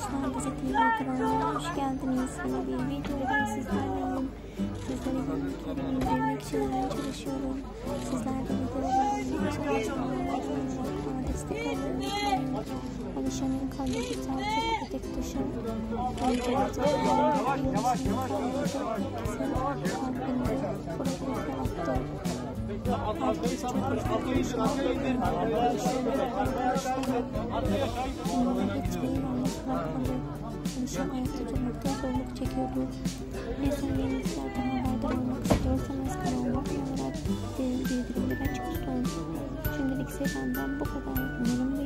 Arkadaşlar gazeteyi kanalına hoş geldiniz. Yine bir videoda sizlerleyim. Sizlere görüntülerimi indirmek için çalışıyorum. Sizler de videolarımı çalışmalarına bana destek olmayı unutmayın. Alişan'ın kalbi tutar çok ötek taşın. Öncelikle taşın. Yavaş yavaş yavaş. Kalbini profilde attı. Herkes çok Alişan ayakta durmakta zorluk çekiyordu. Ne sevdiğinizlerden haberdar olmak istiyorsanız kanalıma abone olarak bildirimleri açık tutun. Şimdilik ise benden bu kadar. Umarım